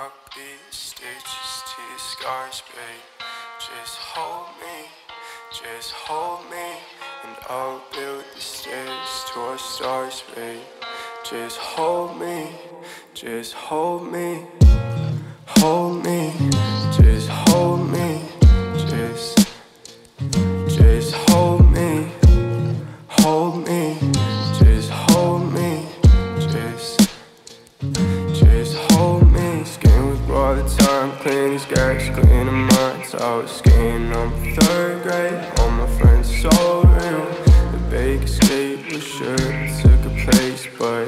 The stitches to your scars, babe. Just hold me, just hold me, and I'll build the stairs to our stars, babe. Just hold me, just hold me, hold me, clean gas, cleaning minds. I was skating on third grade, all my friends so real. The bake escape was sure it took a place, but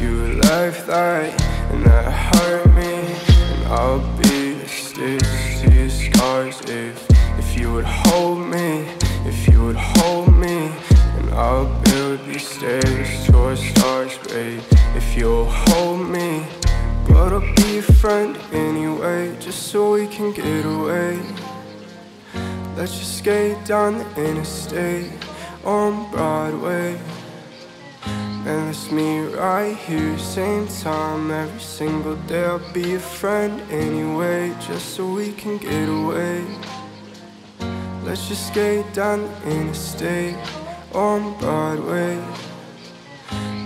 you left that, and that hurt me. And I'll be a stitch to your scars if if you would hold me, if you would hold me, and I'll build these stairs friend anyway, just so we can get away. Let's just skate down the interstate on Broadway. And it's me right here, same time every single day. I'll be a friend anyway, just so we can get away. Let's just skate down the interstate on Broadway.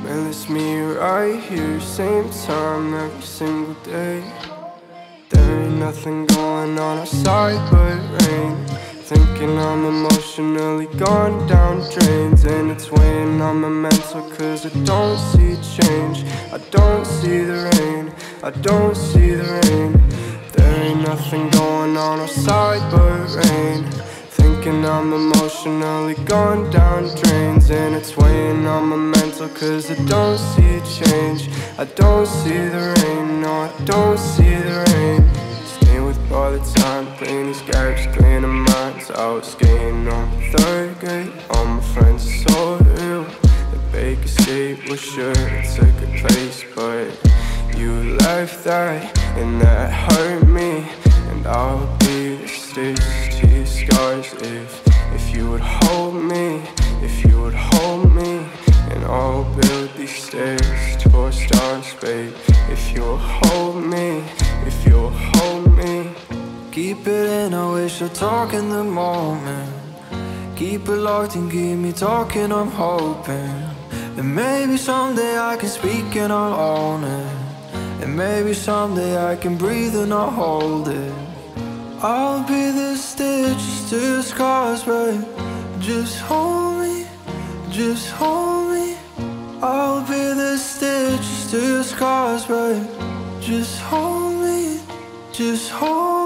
Man, it's me right here, same time every single day. There ain't nothing going on outside but rain. Thinking I'm emotionally gone down drains, and it's weighing on my mental cause I don't see change. I don't see the rain, I don't see the rain. There ain't nothing going on outside but rain. Thinking I'm emotionally gone down drains And it's weighing on my mental cause I don't see change. I don't see the rain, no I don't see the rain. Staying with all the time, clean these gaps, cleaning minds. I was skating on third grade, all my friends are so real The bake escape was sure it took a place But you left that, and that hurt me. And I'll be the stitch scars if If you would hold me, if you would hold me And I'll build these stairs to our stars, babe If you'll hold me, if you'll hold me Keep it in, I wish I talk in the moment. Keep it locked and keep me talking, I'm hoping. And maybe someday I can speak and I'll own it. And maybe someday I can breathe and I'll hold it. I'll be stitches to scars, babe. Just hold me, just hold me. I'll be the stitches to scars, babe. Just hold me, just hold